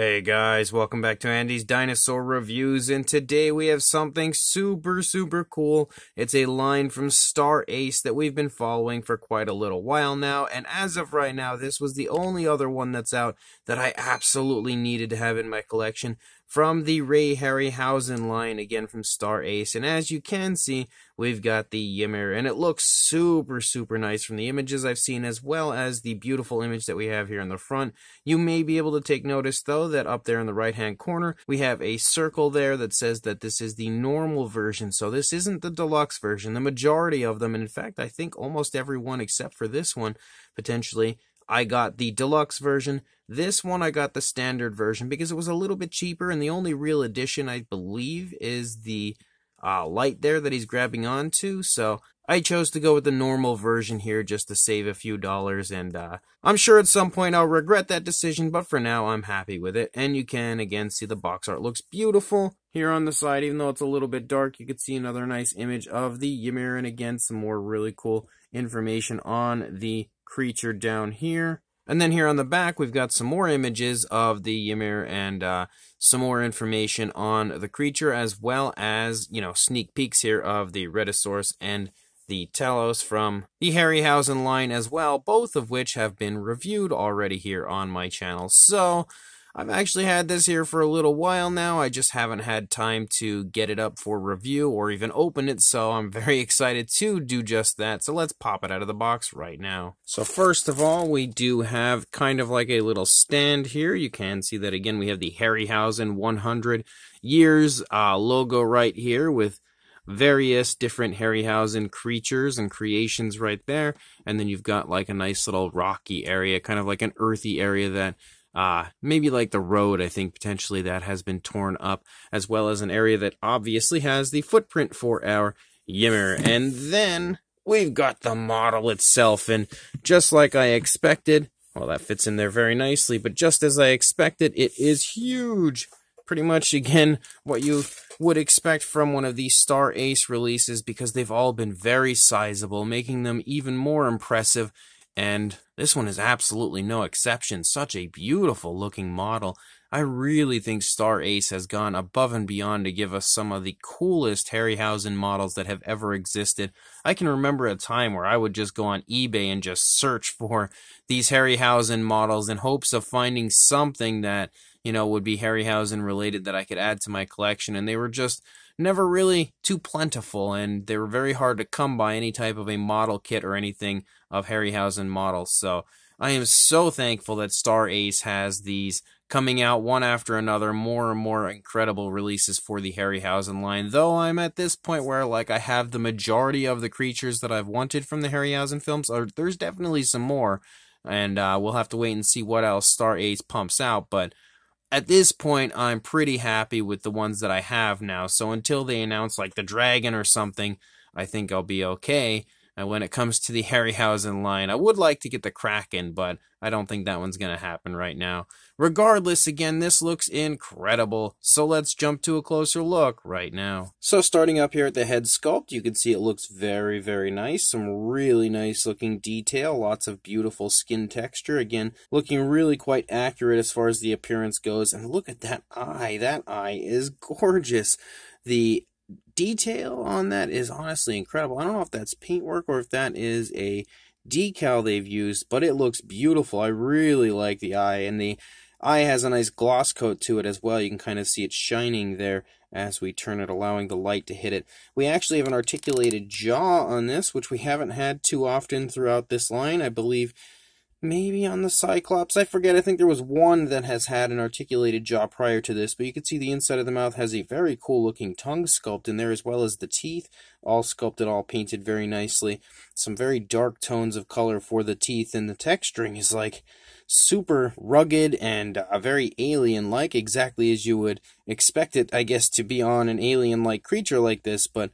Hey guys, welcome back to Andy's Dinosaur Reviews, and today we have something super, super cool. It's a line from Star Ace that we've been following for quite a little while now, and as of right now, this was the only other one that's out that I absolutely needed to have in my collection from the Ray Harryhausen line, again from Star Ace. And as you can see, we've got the Ymir, and it looks super, super nice from the images I've seen, as well as the beautiful image that we have here in the front. You may be able to take notice, though, that up there in the right-hand corner, we have a circle there that says that this is the normal version, so this isn't the deluxe version. The majority of them, and in fact, I think almost every one except for this one, potentially, I got the deluxe version. This one I got the standard version because it was a little bit cheaper, and the only real addition I believe is the uh, light there that he's grabbing onto. So I chose to go with the normal version here just to save a few dollars, and uh, I'm sure at some point I'll regret that decision, but for now I'm happy with it. And you can again see the box art looks beautiful here on the side, even though it's a little bit dark. You can see another nice image of the Ymir, and again some more really cool information on the creature down here. And then here on the back, we've got some more images of the Ymir and uh, some more information on the creature, as well as, you know, sneak peeks here of the Rhedosaurus and the Talos from the Harryhausen line as well, both of which have been reviewed already here on my channel. So, I've actually had this here for a little while now. I just haven't had time to get it up for review or even open it, so I'm very excited to do just that. So let's pop it out of the box right now. So first of all, we do have kind of like a little stand here. You can see that again, we have the Harryhausen 100 years uh, logo right here with various different Harryhausen creatures and creations right there. And then you've got like a nice little rocky area, kind of like an earthy area that uh, maybe like the road, I think potentially that has been torn up, as well as an area that obviously has the footprint for our Ymir. And then we've got the model itself, and just like I expected, well, that fits in there very nicely, but just as I expected, it is huge. Pretty much, again, what you would expect from one of these Star Ace releases because they've all been very sizable, making them even more impressive and this one is absolutely no exception. Such a beautiful looking model. I really think Star Ace has gone above and beyond to give us some of the coolest Harryhausen models that have ever existed. I can remember a time where I would just go on eBay and just search for these Harryhausen models in hopes of finding something that, you know, would be Harryhausen related that I could add to my collection. And they were just never really too plentiful, and they were very hard to come by any type of a model kit or anything of Harryhausen models. So I am so thankful that Star Ace has these coming out one after another, more and more incredible releases for the Harryhausen line. Though I'm at this point where like I have the majority of the creatures that I've wanted from the Harryhausen films, or there's definitely some more, and uh, we'll have to wait and see what else Star Ace pumps out. But at this point, I'm pretty happy with the ones that I have now. So until they announce like the dragon or something, I think I'll be okay. And when it comes to the Harryhausen line, I would like to get the Kraken, but I don't think that one's going to happen right now. Regardless, again, this looks incredible. So let's jump to a closer look right now. So starting up here at the head sculpt, you can see it looks very, very nice. Some really nice looking detail. Lots of beautiful skin texture. Again, looking really quite accurate as far as the appearance goes. And look at that eye. That eye is gorgeous. The detail on that is honestly incredible. I don't know if that's paintwork or if that is a decal they've used, but it looks beautiful. I really like the eye, and the eye has a nice gloss coat to it as well. You can kind of see it shining there as we turn it, allowing the light to hit it. We actually have an articulated jaw on this, which we haven't had too often throughout this line. I believe maybe on the Cyclops. I forget. I think there was one that has had an articulated jaw prior to this, but you can see the inside of the mouth has a very cool looking tongue sculpt in there, as well as the teeth, all sculpted, all painted very nicely. Some very dark tones of color for the teeth, and the texturing is like super rugged and uh, very alien like, exactly as you would expect it, I guess, to be on an alien like creature like this, but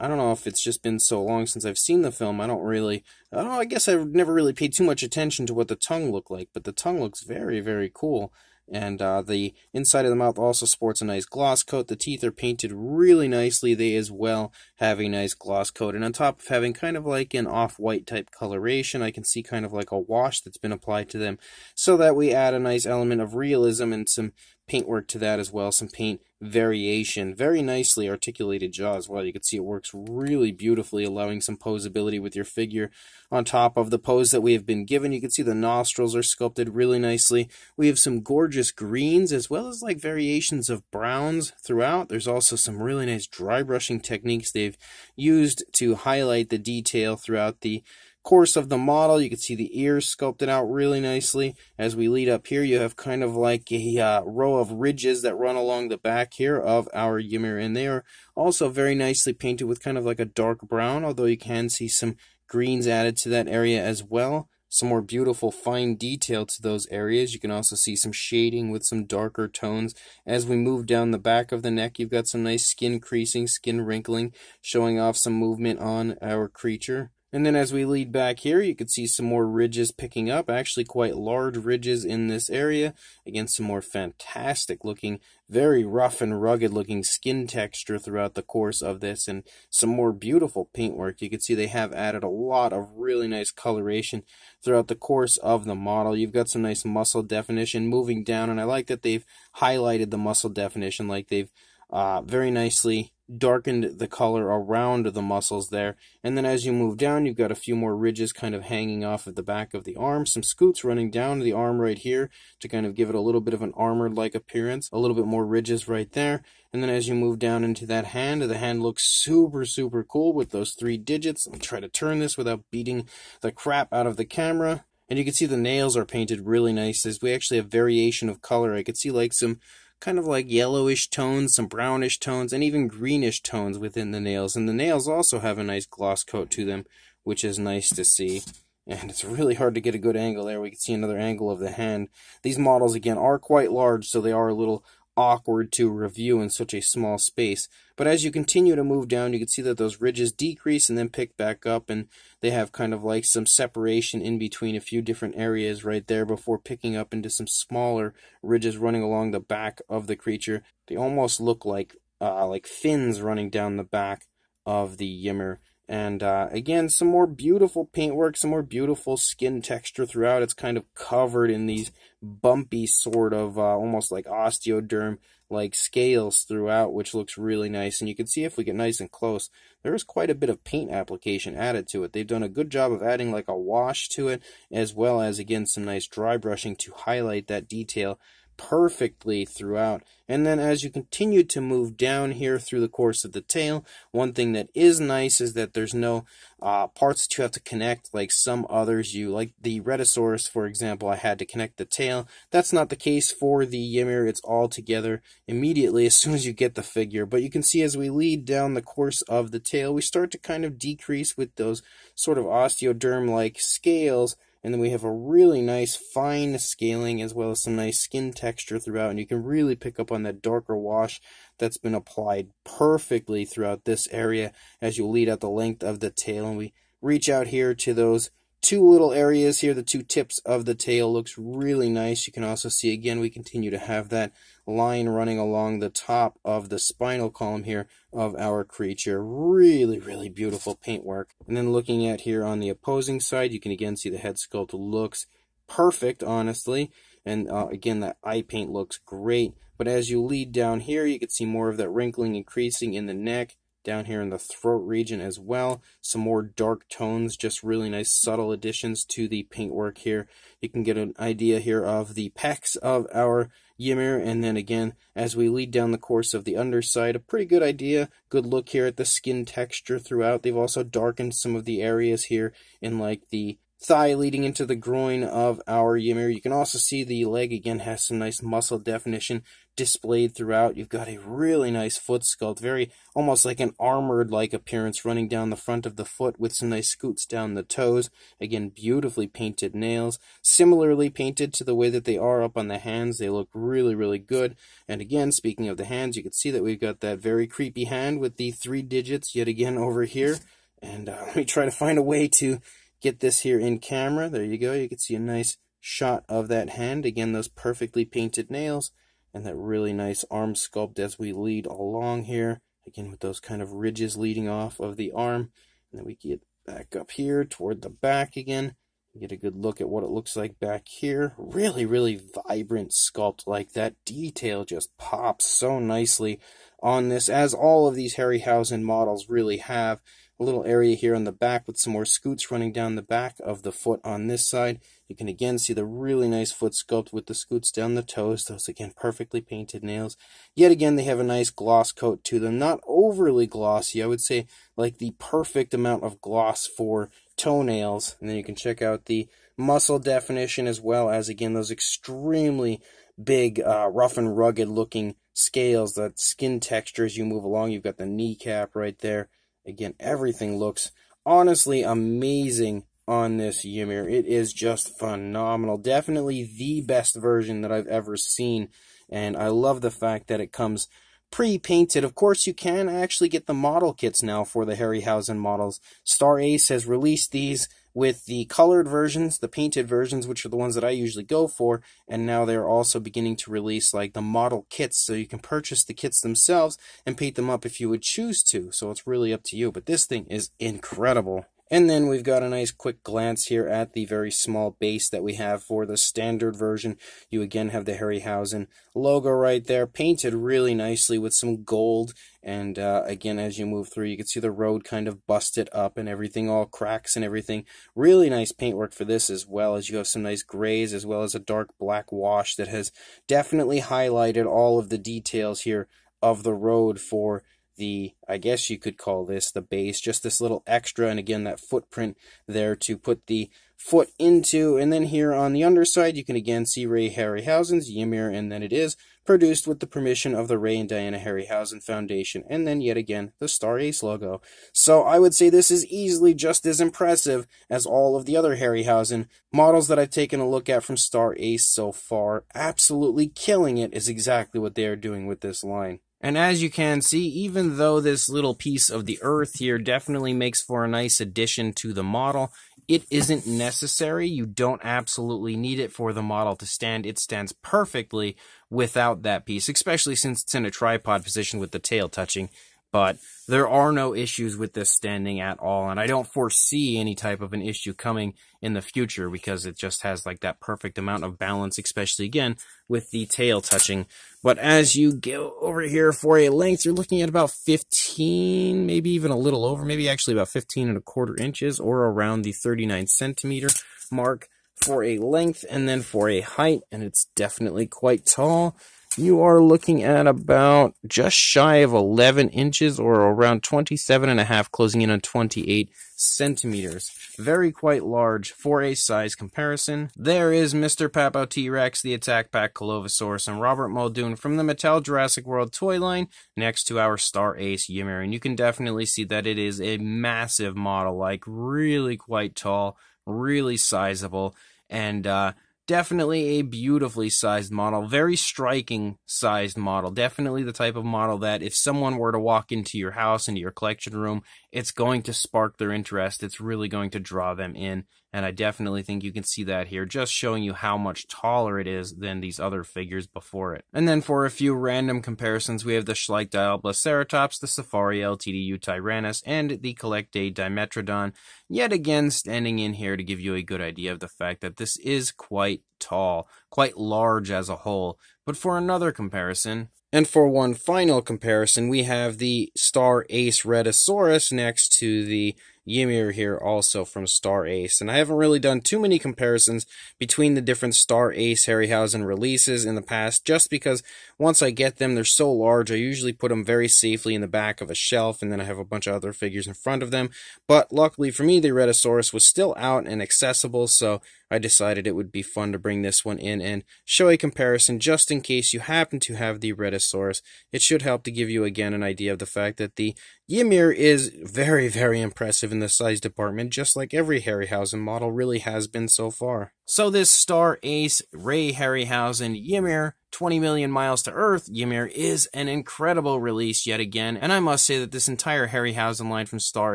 I don't know if it's just been so long since I've seen the film. I don't really, I I guess I've never really paid too much attention to what the tongue looked like, but the tongue looks very, very cool. And uh, the inside of the mouth also sports a nice gloss coat. The teeth are painted really nicely. They as well have a nice gloss coat. And on top of having kind of like an off-white type coloration, I can see kind of like a wash that's been applied to them. So that we add a nice element of realism and some paintwork to that as well, some paint variation. Very nicely articulated jaw as well. You can see it works really beautifully, allowing some posability with your figure on top of the pose that we have been given. You can see the nostrils are sculpted really nicely. We have some gorgeous greens as well as like variations of browns throughout. There's also some really nice dry brushing techniques they've used to highlight the detail throughout the course of the model. You can see the ears sculpted out really nicely. As we lead up here, you have kind of like a uh, row of ridges that run along the back here of our Ymir, and they are also very nicely painted with kind of like a dark brown, although you can see some greens added to that area as well. Some more beautiful fine detail to those areas. You can also see some shading with some darker tones. As we move down the back of the neck, you've got some nice skin creasing, skin wrinkling, showing off some movement on our creature. And then as we lead back here, you can see some more ridges picking up, actually quite large ridges in this area. Again, some more fantastic looking, very rough and rugged looking skin texture throughout the course of this, and some more beautiful paintwork. You can see they have added a lot of really nice coloration throughout the course of the model. You've got some nice muscle definition moving down, and I like that they've highlighted the muscle definition like they've uh, very nicely darkened the color around the muscles there. And then as you move down, you've got a few more ridges kind of hanging off of the back of the arm, some scutes running down the arm right here to kind of give it a little bit of an armored-like appearance, a little bit more ridges right there. And then as you move down into that hand, the hand looks super, super cool with those three digits. Me try to turn this without beating the crap out of the camera. And you can see the nails are painted really nice. As we actually have variation of color. I could see like some kind of like yellowish tones, some brownish tones, and even greenish tones within the nails. And the nails also have a nice gloss coat to them, which is nice to see. And it's really hard to get a good angle there. We can see another angle of the hand. These models, again, are quite large, so they are a little awkward to review in such a small space. But as you continue to move down, you can see that those ridges decrease and then pick back up, and they have kind of like some separation in between a few different areas right there before picking up into some smaller ridges running along the back of the creature. They almost look like uh, like fins running down the back of the Ymir. And uh, again, some more beautiful paintwork, some more beautiful skin texture throughout. It's kind of covered in these bumpy sort of uh, almost like osteoderm like scales throughout, which looks really nice. And you can see if we get nice and close, there is quite a bit of paint application added to it. They've done a good job of adding like a wash to it, as well as, again, some nice dry brushing to highlight that detail perfectly throughout. And then as you continue to move down here through the course of the tail, one thing that is nice is that there's no uh, parts that you have to connect like some others you, like the Rhedosaurus, for example, I had to connect the tail. That's not the case for the Ymir. It's all together immediately as soon as you get the figure. But you can see as we lead down the course of the tail, we start to kind of decrease with those sort of osteoderm-like scales and then we have a really nice fine scaling as well as some nice skin texture throughout. And you can really pick up on that darker wash that's been applied perfectly throughout this area as you lead out the length of the tail. And we reach out here to those two little areas here, the two tips of the tail looks really nice. You can also see again, we continue to have that line running along the top of the spinal column here of our creature. Really, really beautiful paintwork. And then looking at here on the opposing side, you can again see the head sculpt looks perfect, honestly. And uh, again, that eye paint looks great. But as you lead down here, you can see more of that wrinkling and creasing in the neck down here in the throat region as well. Some more dark tones, just really nice subtle additions to the paintwork here. You can get an idea here of the pecs of our Ymir, and then again, as we lead down the course of the underside, a pretty good idea, good look here at the skin texture throughout. They've also darkened some of the areas here in like the thigh leading into the groin of our Ymir. You can also see the leg again has some nice muscle definition displayed throughout. You've got a really nice foot sculpt, very almost like an armored like appearance running down the front of the foot with some nice scutes down the toes. Again, beautifully painted nails, similarly painted to the way that they are up on the hands. They look really, really good. And again, speaking of the hands, you can see that we've got that very creepy hand with the three digits yet again over here. And uh, let me try to find a way to get this here in camera. There you go. You can see a nice shot of that hand. Again, those perfectly painted nails and that really nice arm sculpt as we lead along here. Again, with those kind of ridges leading off of the arm. And then we get back up here toward the back again. Get a good look at what it looks like back here. Really, really vibrant sculpt like that. Detail just pops so nicely on this, as all of these Harryhausen models really have. A little area here on the back with some more scutes running down the back of the foot on this side. You can again see the really nice foot sculpt with the scutes down the toes. Those again perfectly painted nails. Yet again they have a nice gloss coat to them. Not overly glossy. I would say like the perfect amount of gloss for toenails. And then you can check out the muscle definition as well as again those extremely big uh, rough and rugged looking scales, that skin texture as you move along. You've got the kneecap right there. Again, everything looks honestly amazing on this Ymir. It is just phenomenal. Definitely the best version that I've ever seen. And I love the fact that it comes pre-painted. Of course, you can actually get the model kits now for the Harryhausen models. Star Ace has released these with the colored versions, the painted versions, which are the ones that I usually go for, and now they're also beginning to release like the model kits, so you can purchase the kits themselves and paint them up if you would choose to. So it's really up to you. But this thing is incredible. And then we've got a nice quick glance here at the very small base that we have for the standard version. You again have the Harryhausen logo right there, painted really nicely with some gold. And uh, again, as you move through, you can see the road kind of busted up and everything, all cracks and everything. Really nice paintwork for this as well, as you have some nice grays as well as a dark black wash that has definitely highlighted all of the details here of the road for the, I guess you could call this the base, just this little extra, and again, that footprint there to put the foot into. And then here on the underside, you can again see Ray Harryhausen's Ymir, and then it is produced with the permission of the Ray and Diana Harryhausen Foundation, and then yet again, the Star Ace logo. So I would say this is easily just as impressive as all of the other Harryhausen models that I've taken a look at from Star Ace so far. Absolutely killing it is exactly what they are doing with this line. And as you can see, even though this little piece of the earth here definitely makes for a nice addition to the model, it isn't necessary. You don't absolutely need it for the model to stand. It stands perfectly without that piece, especially since it's in a tripod position with the tail touching but there are no issues with this standing at all, and I don't foresee any type of an issue coming in the future because it just has like that perfect amount of balance, especially again with the tail touching. But as you go over here for a length, you're looking at about 15, maybe even a little over, maybe actually about 15 and a quarter inches or around the 39 centimeter mark for a length and then for a height, and it's definitely quite tall you are looking at about just shy of 11 inches or around 27 and a half, closing in on 28 centimeters. Very quite large for a size comparison. There is Mr. Papo T-Rex, the Attack Pack Colovosaurus, and Robert Muldoon from the Mattel Jurassic World toy line next to our Star Ace Ymir. And you can definitely see that it is a massive model, like really quite tall, really sizable, and uh, definitely a beautifully sized model, very striking sized model. Definitely the type of model that if someone were to walk into your house, into your collection room, it's going to spark their interest. It's really going to draw them in. And I definitely think you can see that here, just showing you how much taller it is than these other figures before it. And then for a few random comparisons, we have the Schleich Diabloceratops, the Safari LTD Yutyrannus, and the CollectA Dimetrodon, yet again standing in here to give you a good idea of the fact that this is quite tall, quite large as a whole. But for another comparison, and for one final comparison, we have the Star Ace Rhedosaurus next to the Ymir here also from Star Ace. And I haven't really done too many comparisons between the different Star Ace Harryhausen releases in the past, just because once I get them, they're so large, I usually put them very safely in the back of a shelf, and then I have a bunch of other figures in front of them. But luckily for me, the Rhedosaurus was still out and accessible, so I decided it would be fun to bring this one in and show a comparison just in case you happen to have the Rhedosaurus. It should help to give you again an idea of the fact that the Ymir is very, very impressive in the size department, just like every Harryhausen model really has been so far. So this Star Ace Ray Harryhausen Ymir 20 million miles to Earth, Ymir is an incredible release yet again, and I must say that this entire Harryhausen line from Star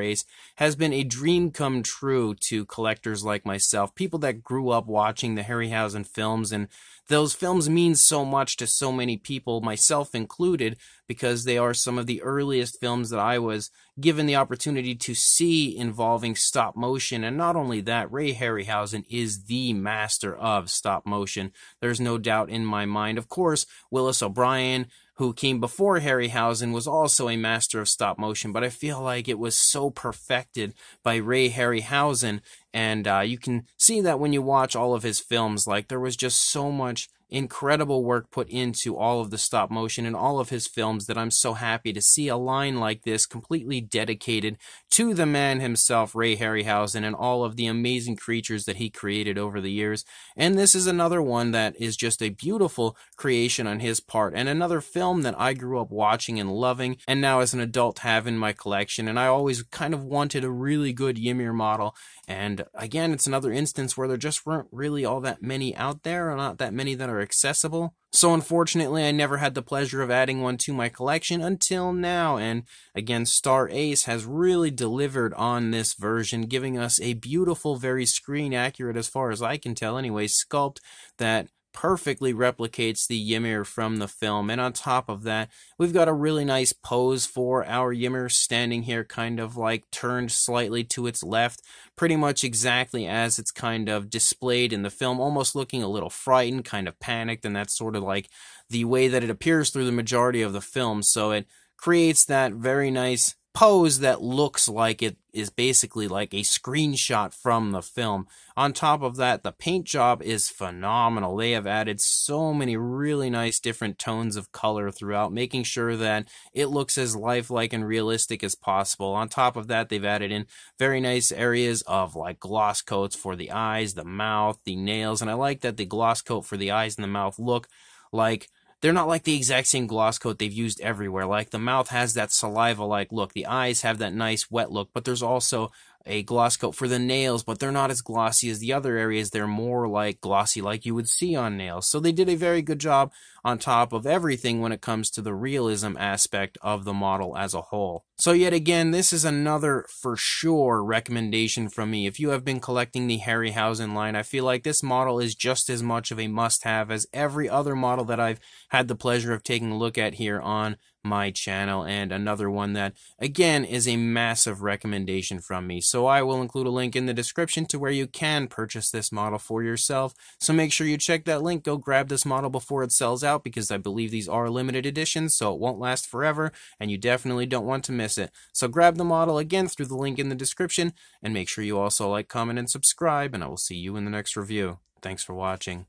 Ace has been a dream come true to collectors like myself, people that grew up watching the Harryhausen films and those films mean so much to so many people, myself included, because they are some of the earliest films that I was given the opportunity to see involving stop motion. And not only that, Ray Harryhausen is the master of stop motion. There's no doubt in my mind. Of course, Willis O'Brien, who came before Harryhausen, was also a master of stop motion, but I feel like it was so perfected by Ray Harryhausen, and uh, you can see that when you watch all of his films. Like, there was just so much incredible work put into all of the stop motion in all of his films that I'm so happy to see a line like this completely dedicated to the man himself, Ray Harryhausen, and all of the amazing creatures that he created over the years. And this is another one that is just a beautiful creation on his part, and another film that I grew up watching and loving, and now as an adult have in my collection. And I always kind of wanted a really good Ymir model. And again, it's another instance where there just weren't really all that many out there, or not that many that are accessible. So unfortunately, I never had the pleasure of adding one to my collection until now. And again, Star Ace has really delivered on this version, giving us a beautiful, very screen accurate, as far as I can tell anyway, sculpt that perfectly replicates the Ymir from the film. And on top of that, we've got a really nice pose for our Ymir standing here kind of like turned slightly to its left, pretty much exactly as it's kind of displayed in the film, almost looking a little frightened, kind of panicked, and that's sort of like the way that it appears through the majority of the film. So it creates that very nice pose that looks like it is basically like a screenshot from the film. On top of that, the paint job is phenomenal. They have added so many really nice different tones of color throughout, making sure that it looks as lifelike and realistic as possible. On top of that, they've added in very nice areas of like gloss coats for the eyes, the mouth, the nails, and I like that the gloss coat for the eyes and the mouth look like they're not like the exact same gloss coat they've used everywhere. Like the mouth has that saliva like look, the eyes have that nice wet look, but there's also a gloss coat for the nails, but they're not as glossy as the other areas. They're more like glossy like you would see on nails. So they did a very good job on top of everything when it comes to the realism aspect of the model as a whole. So yet again, this is another for sure recommendation from me. If you have been collecting the Harryhausen line, I feel like this model is just as much of a must-have as every other model that I've had the pleasure of taking a look at here on my channel and another one that again is a massive recommendation from me. So I will include a link in the description to where you can purchase this model for yourself. So make sure you check that link. Go grab this model before it sells out because I believe these are limited editions so it won't last forever and you definitely don't want to miss it. So grab the model again through the link in the description and make sure you also like comment and subscribe and I will see you in the next review. Thanks for watching